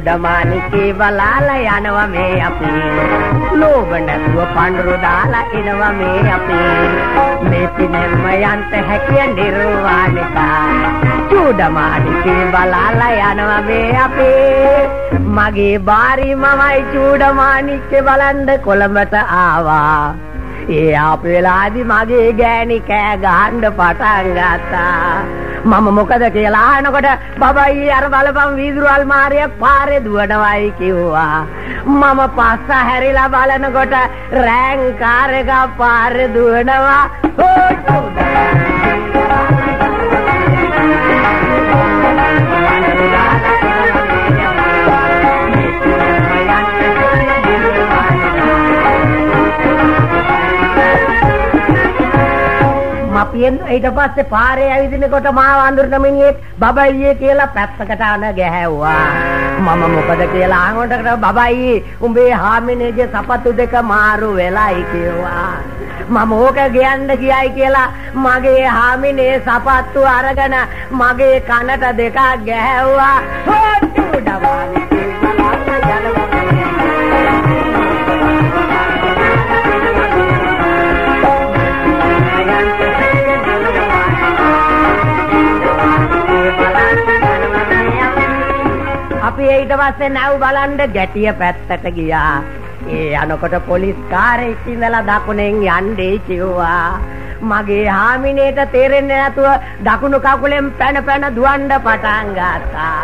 චූඩමානිකේ බලාලා යනවා මේ අපි. ලෝභ නැතුව පඳුරු දාලා එනවා මේ අපි. මේ පිනෙම්ම යන්ත හැකිය නිර්වාණිකා. චූඩමානිකේ බලාලා යනවා මේ අපි. මගේ බාරි මමයි චූඩමානිකේ බලන්න කොළඹට ආවා. ඒ ආපු වෙලාවේදී මගේ ගෑණි කෑ ගහන්න පටන් ගත්තා. මම මොකද කියලා අහනකොට බබයි අර බලපන් වීදුරු අල්මාරිය පාරේ දුවනවයි කිව්වා. මම පස්ස හැරිලා බලනකොට රෑන් කාර් එක පාරේ දුවනවා. මපියෙන් ඊට පස්සේ පාරේ ඇවිදිනකොට මාව අඳුරන මිනිහෙක් බබයියේ කියලා පැත්තකට අන ගැහැව්වා. මම මොකද කියලා අහනකොට බබයි උඹේ හාමිනේගේ සපත්තු දෙක මාරු වෙලයි කිව්වා. මම ඕක ගියන්න කියයි කියලා මගේ හාමිනේ සපත්තු අරගෙන මගේ කනට දෙකක් ගැහැව්වා. හොට්ටු ඩවාලි අපි ඊට පස්සේ නැව් බලන්න ගැටිය පැත්තට ගියා. ඒ යනකොට පොලිස් කාරෙක් ඉඳලා දකුණෙන් යන්නේ කිව්වා. මගේ හාමිනේට තේරෙන්නේ නැතුව දකුණු කකුලෙන් පැන පැන දුවන්න පටන් ගත්තා.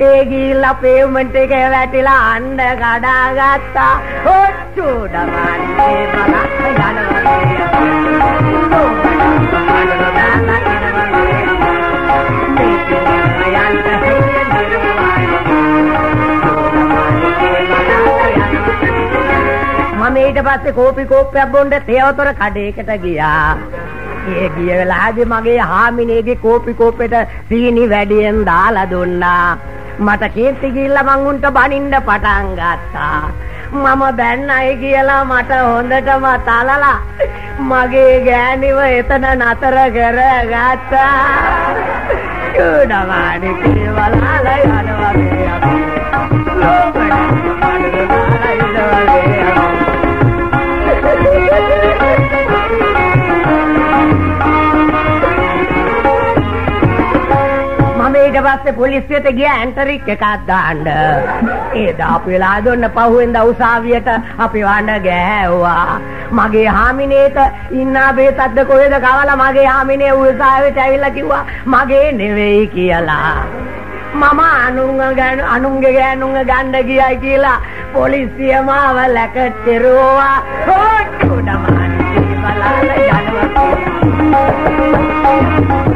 ඒ ගිහිල්ලා පේවමන්ට් එක වැටිලා අඬ කඩා ගත්තා. හොච්චු ඩමන්නේ බලන්න මම ඊට පස්සේ කෝපි කෝප්පයක් බොන්න තේවතොර කඩේකට ගියා. ඒ ගිය වෙලාවේ මගේ හාමිනේගේ කෝපි කෝප්පෙට සීනි වැඩියෙන් දාලා දුන්නා. මට කීර්ති ගිහිල්ලා මං උන්ට බනින්න පටන් ගත්තා. මම බැන්නයි කියලා මට හොඳටම තලලා මගේ ගෑණිව එතන නතර කරගත්තා. චුඩවාඩි කියලා යනවා මේ පස්සේ පොලිසියට ගියා ඇන්ටරික් එකක් දාන්න. ඒ දාපු වෙලා දොන්න පහුවෙන්ද උසාවියට අපි වඬ ගෑවුවා. මගේ හාමිනේට ඉන්න බේතක්ද කොහෙද කවලා මගේ හාමිනේ උසාවියට ඇවිල්ලා කිව්වා මගේ නෙවෙයි කියලා. මම අනුංග ගෑන අනුන්ගේ ගෑනුන්ග ගන්න ගියයි කියලා පොලිසිය මාව ලැකටෙරුවා හොට්ටුඩ මාන්නේ බලලා යනවා